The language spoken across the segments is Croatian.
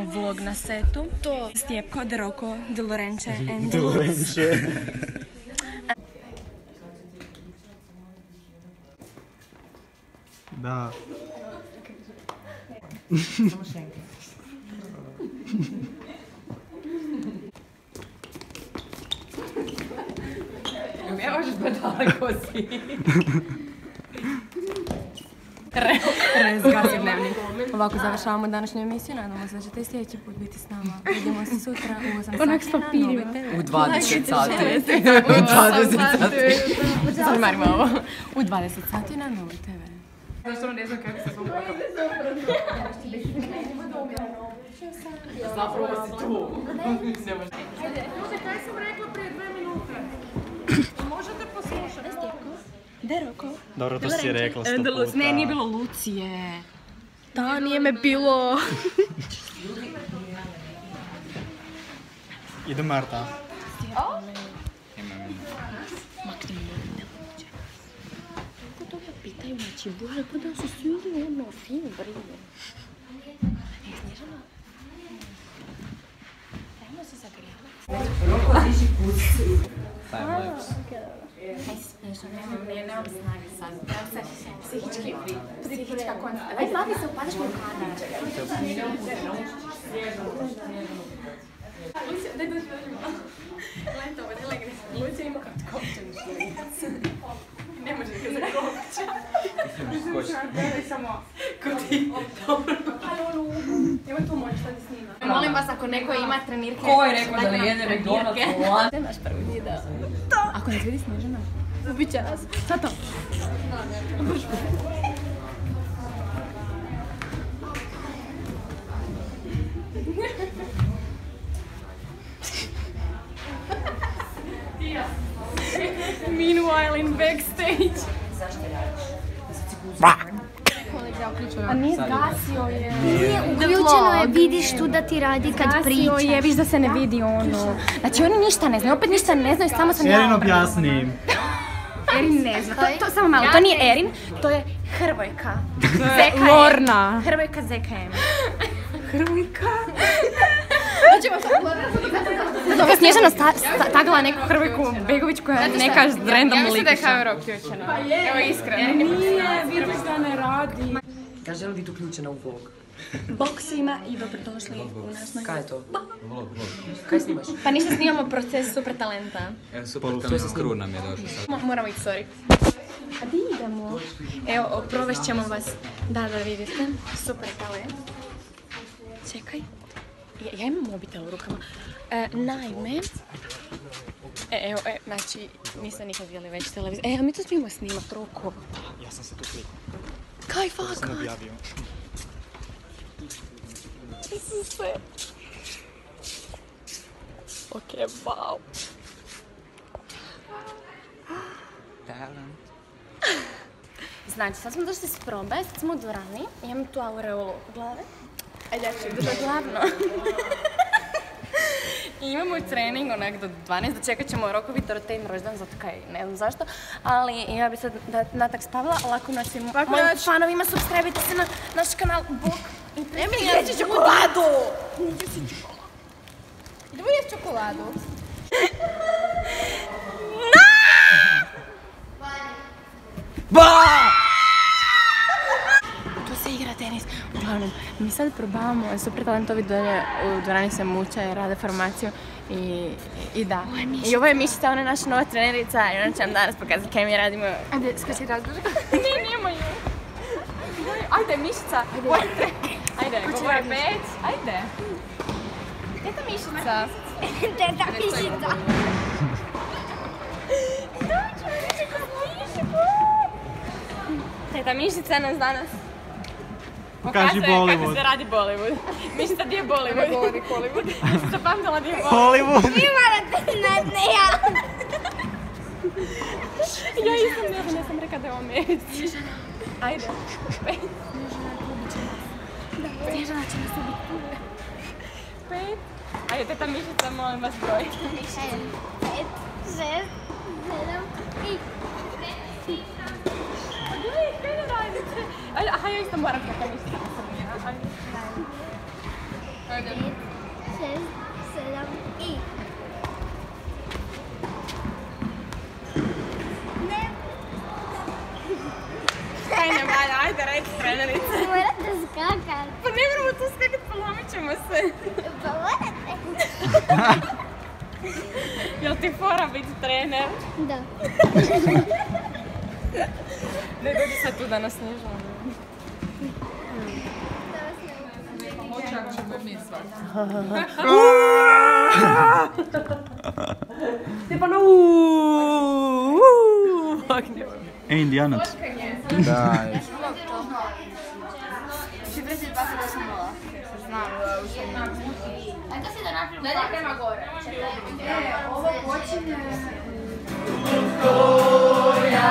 snimamo vlog na setu. To Stjepko, Deroko, Delorenče and Da. Ne možeš pa daleko si. Ovako završavamo današnju emisiju, nadamo se da ćete i sljedeći put biti s nama. Vidimo se sutra u 8 sati na. Novoj TV. U 20 sati. U 20 sati. Zanimarimo ovo. U 20 sati na Novoj TV. Zapravo si tu. Da je rekao? Dobro, to si rekla sto puta. Ne, nije bilo Lucije. Da, nije me bilo. Ide Marta. O? Makne mi ne uđe. Kako to ga pitaju, znači, bože, pa da su svi ono, fin, brine. E, Snježana, ajmo se zagrijala. Roko, diži pusti. Time lapse. Nemam snage sad. Nemam se psihički, psihička kontra. Aj, bavi se, upadaš mi u kadar. Molim vas, ako neko ima trenirke... Ko je rekao da ne jede McDonald's u lan? Naš prvi video. Ako ne vidi. Ubit će nas. Tata. Meanwhile in backstage. A nije gasio je. Uključeno je, vidiš tu da ti radi kad Gasio pričaš. je, viš da se ne vidi ono. Znači oni ništa ne znaju, opet ništa ne znaju, samo sam ja objasni. Erin ne zna, to, to samo malo, to nije Erin, to je Hrvojka. ZKM. Lorna. Hrvojka ZKM. Zato Snježana sta, sta, tagla neku Hrvojku Begović koja je neka random Ja mislim da je kamera uključena. Evo iskreno. Nije, vidiš da ne radi. Ja želim biti uključena u vlog. Bok svima i dobrodošli u naš novi... Kaj je to? Kaj snimaš? Pa ništa snimamo proces super talenta. Evo super kamen crew nam je došao sad. Mo- moramo ići, sorry. A di idemo? Evo, provest ćemo vas. Da, da vidite. Super talent. Čekaj. Ja, ja imam mobitel u rukama. E, naime, e, evo, e, znači, niste nikad vidjeli već televiziju. E, a mi to smijemo snimat, Roko. Ja sam se tu klikao. Kaj Sam fakat? Objavio. Isuse. Ok, wow. Znači, sad smo došli s probe, sad smo u dvorani, imam tu aureolu oko glave. Ajde, ja ću je glavno. I imamo trening onak do 12, dočekat ćemo Roko Vitorotejn rođendan, zato kaj, ne znam zašto. Ali ja bi sad da, natak stavila, laku noć svim mojim fanovima, subscribe se na naš kanal Bok. I Nemoj reći čokoladu! Idemo jesti čokoladu. Tu se igra tenis. Uglavnom, mi sad probavamo, super talentovi dolje u dvorani se muče, rade formaciju i, i da. I ovo je Mišica, ona je naša nova trenerica i ona će nam danas pokazati kaj mi radimo. Ajde, skači razgovor. Ne, nemoj ju. Ajde, Mišica, ajde. Ajde, govori pet. Ajde. Teta Mišica. Teta Mišica. Teta Mišica nas danas Kaži pokazuje kako Bollywood. se radi Bollywood. Mišica, di je Bollywood? govori Hollywood. Mišica pamtila di je Bollywood. Hollywood. Ne, ne, ja. Ja isam ne znam, ja sam rekao da je ovo. Ajde. Pet. Ajde, teta Mišica, molim vas broj. Pet, šest, sedam i... Gledaj, kaj ne radite? Ajde, aha, ja isto moram teta Mišica. Ajde. Pet, šest, sedam i... Ne, Kaj ne valja, ajde reci trenerice. Polomit ćemo se. Pa morate. Jel ti fora biti trener? Da. Ne dođi sad tu da nas snižamo. E, indijanac. Da, je. Anche se agora. Eh, ovo počinje. Tutoja.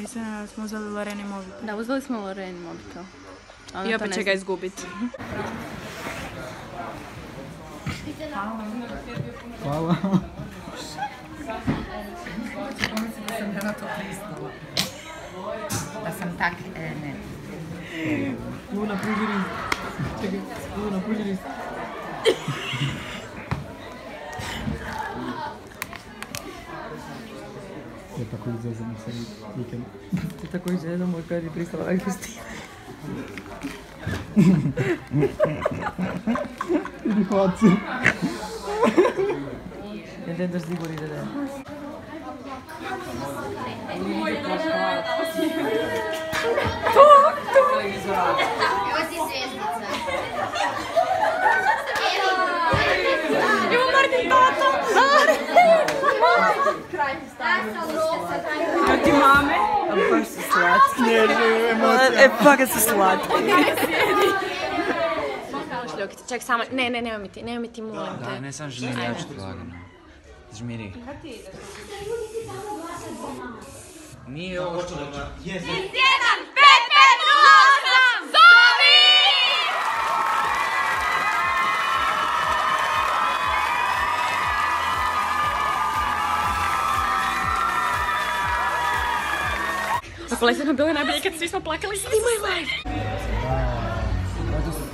Da smo uzeli Lorene mobitel. Da, uzeli smo Loren mobitel. Ona I to opet će ga izgubiti. Hvala. Da sam tak, e, ne. Luna, list. Čekaj, Luna, pruži list. Ja tako izvezam se vikend. Ti tako izgledamo kad je pristala Kristina. Idi hvaci. Ja ne daš sigurni da Ti mame? A baš su slatki. E, pa kad su slatki. Ček samo, ne, ne, nemoj mi ti, nemoj mi ti, molim te. Daj, ne sam žmiri, ja ću ti lagano. Žmiri. Nije ovo što... Na kolesu smo bili najbolje kad svi smo plakali, snimaj live!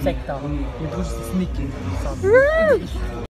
Sekta. Je duže se sniki. Sad.